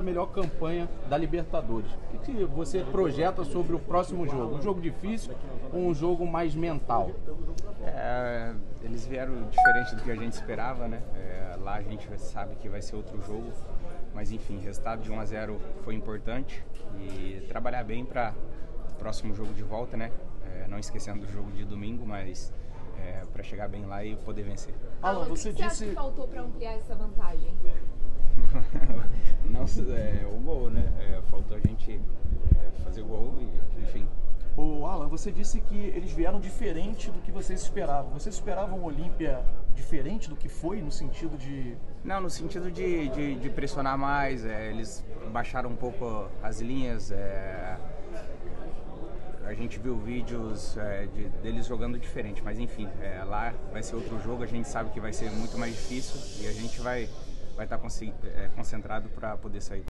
a melhor campanha da Libertadores. O que, que você projeta sobre o próximo jogo? Um jogo difícil ou um jogo mais mental? É, eles vieram diferente do que a gente esperava, né? É, lá a gente sabe que vai ser outro jogo, mas enfim, resultado de 1 a 0 foi importante e trabalhar bem para o próximo jogo de volta, né? É, não esquecendo do jogo de domingo, mas é, para chegar bem lá e poder vencer. Alan, você o que disse você acha que faltou para ampliar essa vantagem? É, o gol, né? É, faltou a gente é, fazer gol e, enfim. O Alan, você disse que eles vieram diferente do que vocês esperavam. Vocês esperavam um Olímpia diferente do que foi, no sentido de. Não, no sentido de, de, de pressionar mais. É, eles baixaram um pouco as linhas. É, a gente viu vídeos é, de, deles jogando diferente, mas enfim, é, lá vai ser outro jogo. A gente sabe que vai ser muito mais difícil e a gente vai vai estar tá concentrado para poder sair.